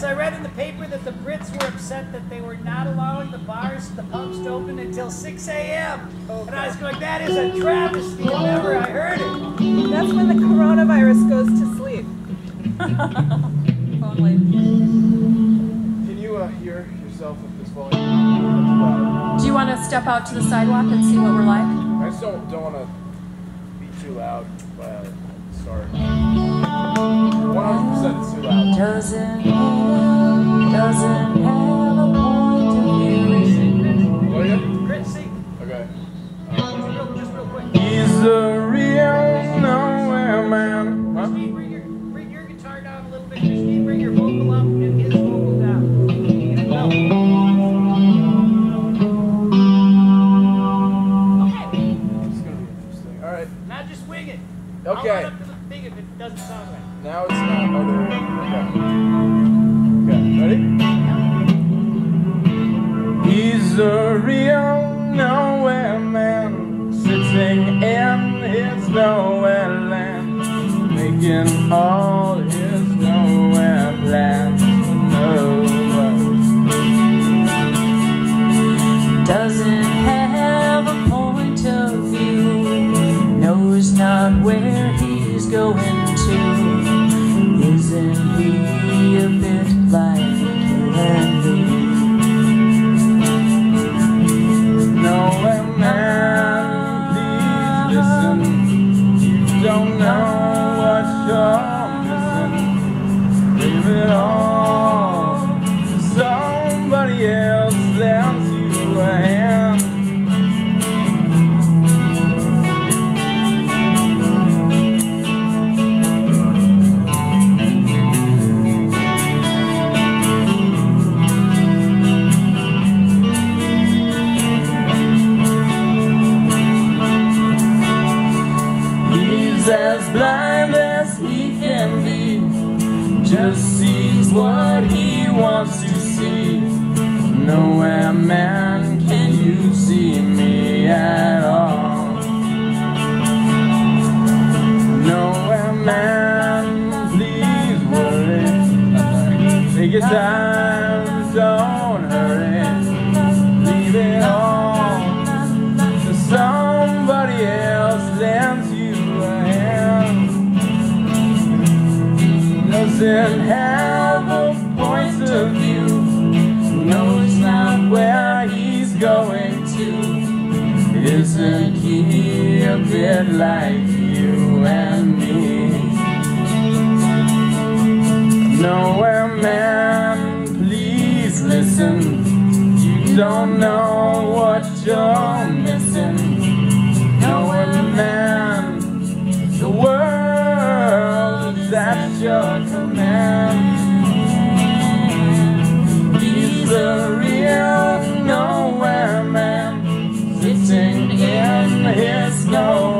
The I read in the paper that the Brits were upset that they were not allowing the bars, the pubs to open until 6 a.m. And I was going, that is a travesty if ever I heard it. That's when the coronavirus goes to sleep. Only. Can you uh, hear yourself with this volume? Do you want to step out to the sidewalk and see what we're like? I just don't don't want to be too loud. Uh, start. 100% it's too loud. Doesn't have, doesn't have sitting in his nowhere land, making all what to see. Nowhere, man, can you see me at all? Nowhere, man, please worry. Take your time, Isn't he a bit like you and me? Nowhere, man, please listen. You don't know what you're missing. Nowhere, man, the world is at your command. He's a real nowhere his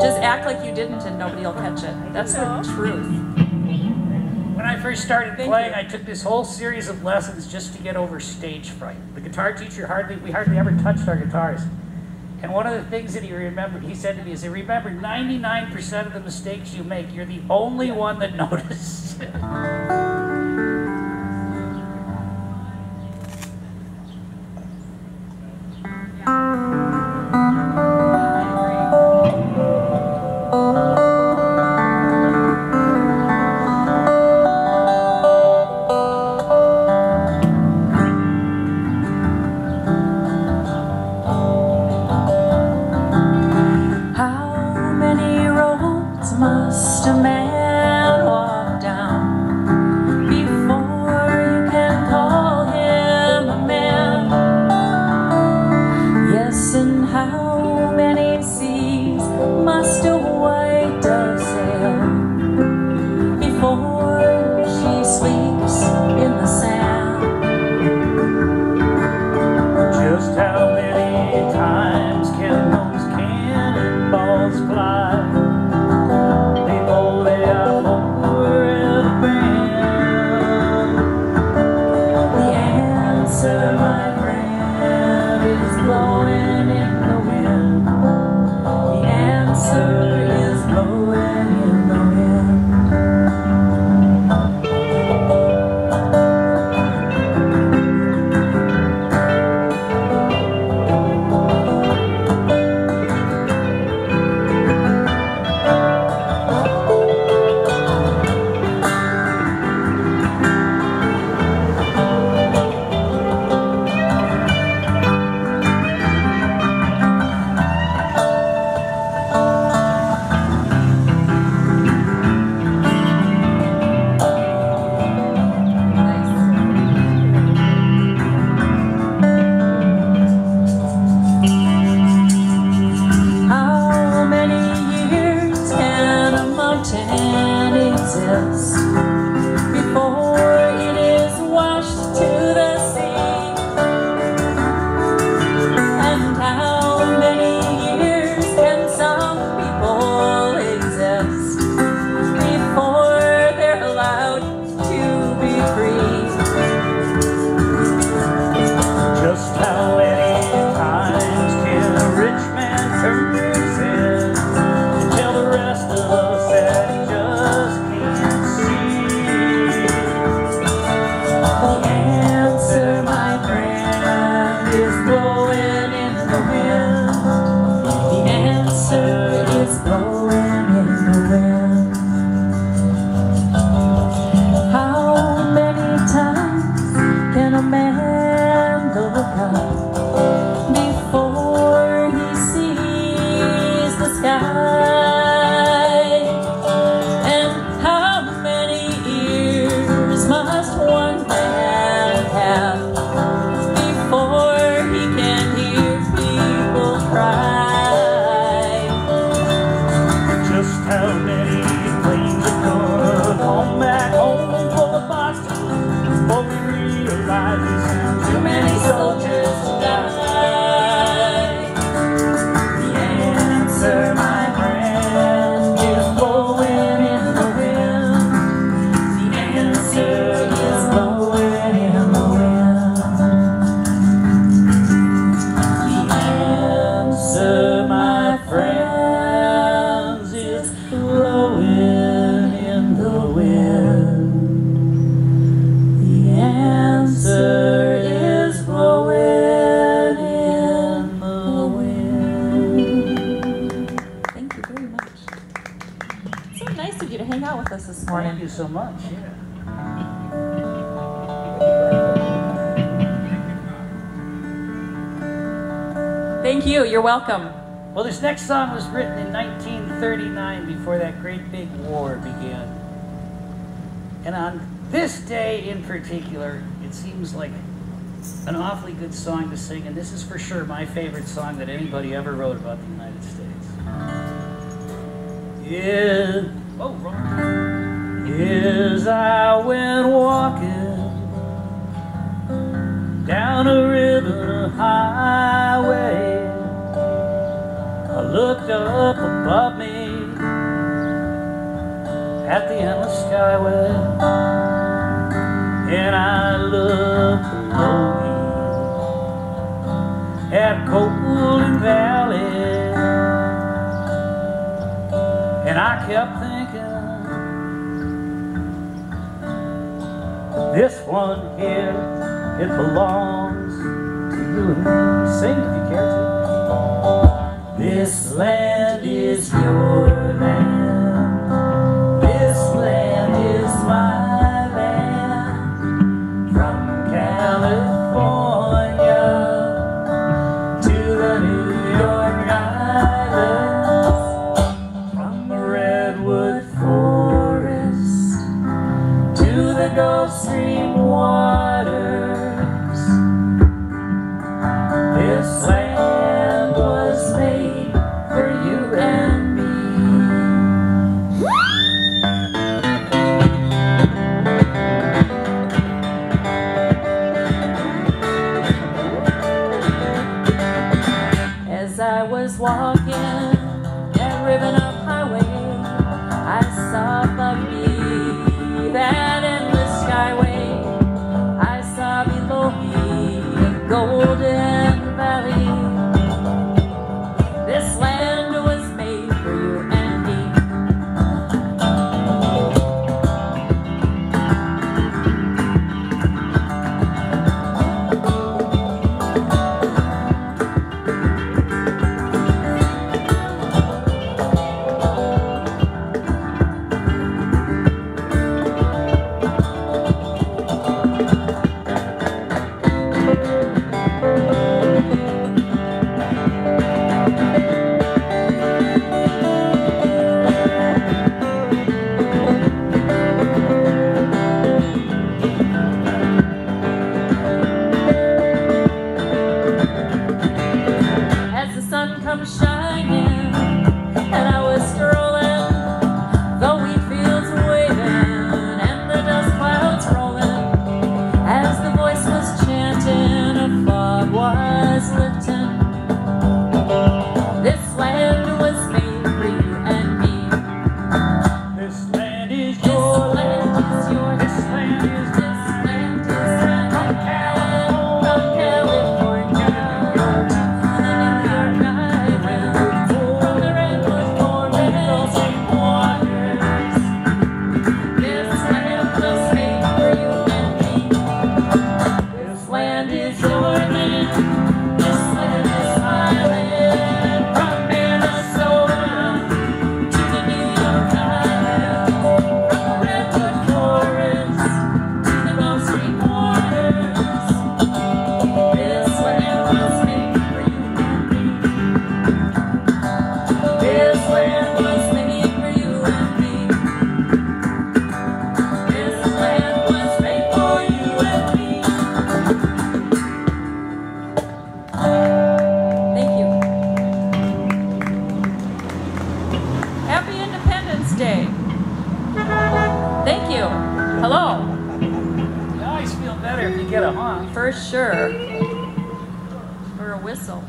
Just just act like you didn't and nobody will catch it. That's the truth. When I first started Thank playing, you. I took this whole series of lessons just to get over stage fright. The guitar teacher hardly, we hardly ever touched our guitars. And one of the things that he remembered, he said to me, is, remember, 99% of the mistakes you make, you're the only one that noticed. Jesus before. blowing in the wind. The answer is blowing in the wind. Thank you very much. So nice of you to hang out with us this morning. Thank you so much. Yeah. Thank you. You're welcome. Well, this next song was written in 19. 1939 before that great big war began. And on this day in particular, it seems like an awfully good song to sing, and this is for sure my favorite song that anybody ever wrote about the United States. Yeah. Oh, wrong. Yes, I went walking down a river highway looked up above me at the endless skyway, and I looked below me at Copeland Valley, and I kept thinking, this one here, it belongs to you and me. Sing this land is your land. better if you get a honk. For sure. Or a whistle.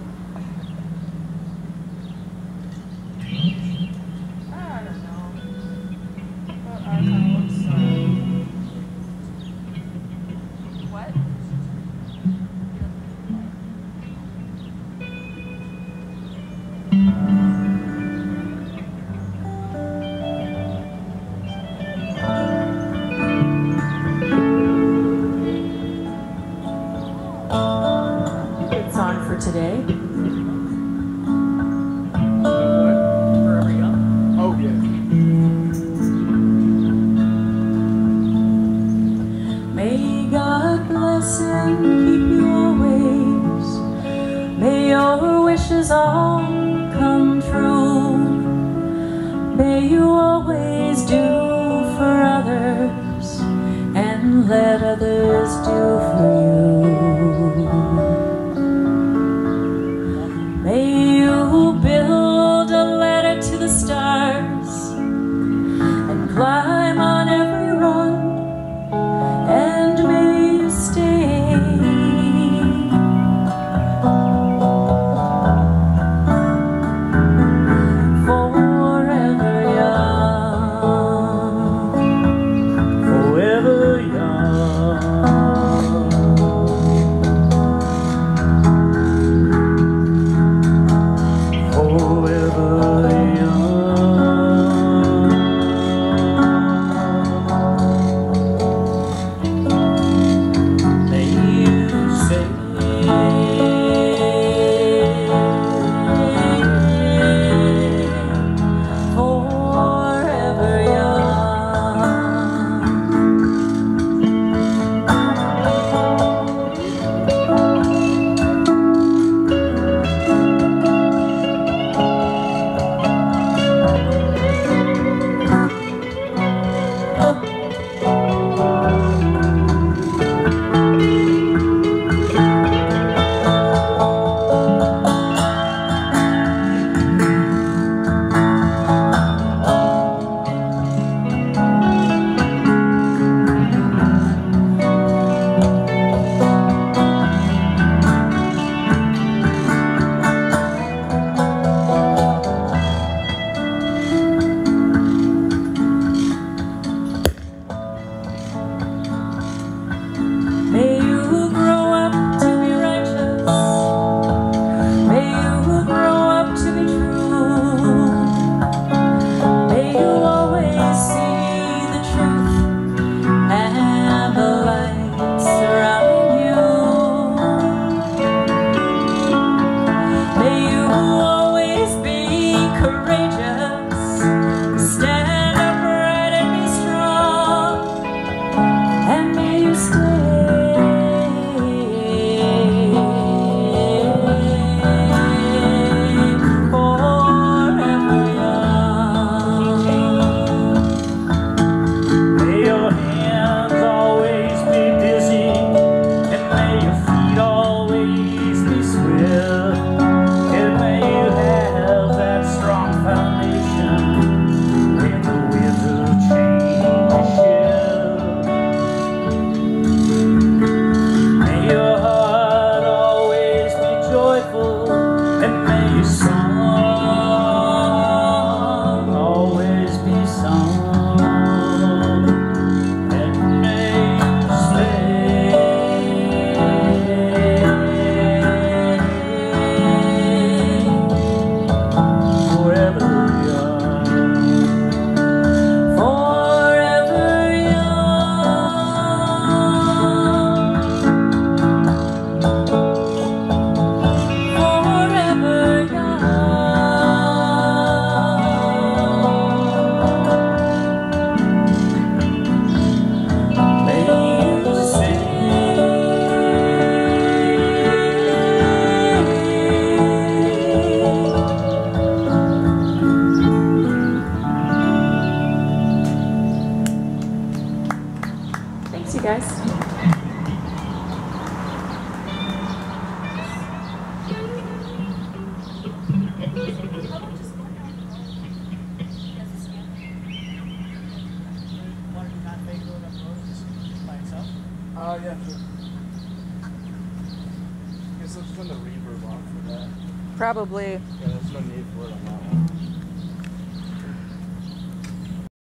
Others